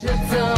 ton amour.